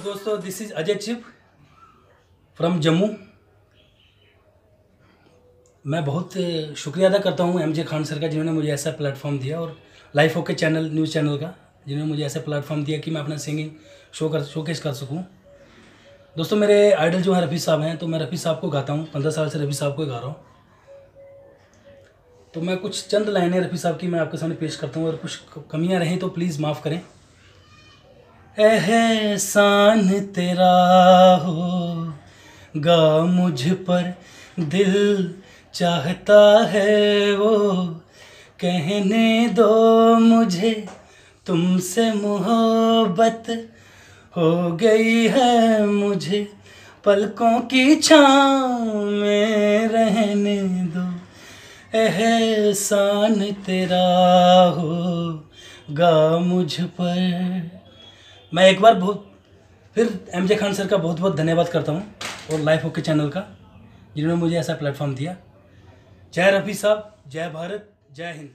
दोस्तों this is Ajay चिप from Jammu मैं बहुत शुक्रिया अदा करता हूँ एम जे खान सर का, जिन्होंने मुझे ऐसा प्लेटफॉर्म दिया और life okay channel news channel का, जिन्होंने मुझे ऐसा प्लेटफॉर्म दिया कि मैं अपना सिंगिंग शो कर शोकेस कर सकूँ। दोस्तों, मेरे आइडल जो हैं रफ़ी साहब हैं तो मैं रफ़ी साहब को गाता हूँ। पंद्रह साल से रफ़ी साहब को गा रहा हूँ। तो मैं कुछ चंद लाइनें रफ़ी साहब की मैं आपके सामने पेश करता हूँ और कुछ कमियाँ रहें तो प्लीज़ माफ़ करें। एहसान तेरा हो, गा मुझ पर दिल चाहता है वो। कहने दो मुझे, तुमसे मोहब्बत हो गई है मुझे। पलकों की छाँव में रहने दो, एहसान तेरा हो, गा मुझ पर मैं एक बार बहुत, फिर एम जे खान सर का बहुत बहुत धन्यवाद करता हूँ और लाइफ ओके चैनल का, जिन्होंने मुझे ऐसा प्लेटफॉर्म दिया। जय रफ़ी साहब, जय भारत, जय हिंद।